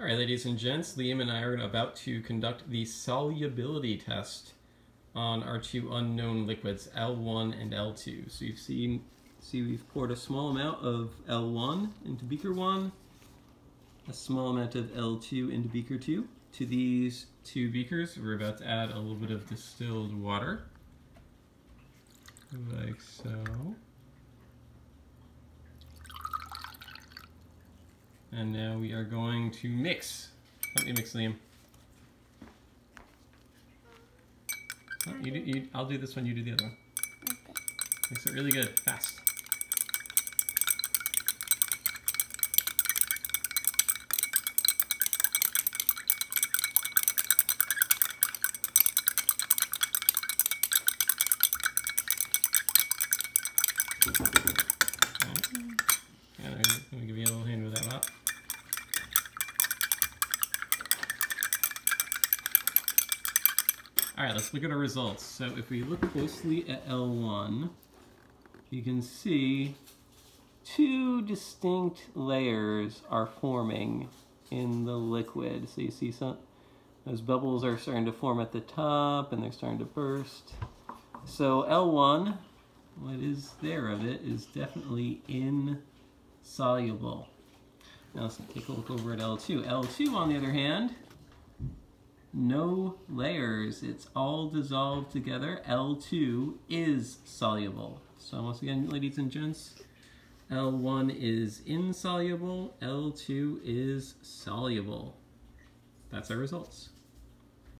All right, ladies and gents, Liam and I are about to conduct the solubility test on our two unknown liquids, L1 and L2. So you've seen, see we've poured a small amount of L1 into beaker one, a small amount of L2 into beaker two. To these two beakers, we're about to add a little bit of distilled water, like so. And now we are going to mix. Let me mix, Liam. Oh, you do, you, I'll do this one, you do the other one. Okay. Mix it really good, fast. Oh. And I'm going to give you a little hand with that up. All right, let's look at our results. So if we look closely at L1, you can see two distinct layers are forming in the liquid. So you see some, those bubbles are starting to form at the top and they're starting to burst. So L1, what is there of it is definitely insoluble. Now let's take a look over at L2. L2 on the other hand, no layers. It's all dissolved together. L2 is soluble. So once again, ladies and gents, L1 is insoluble, L2 is soluble. That's our results.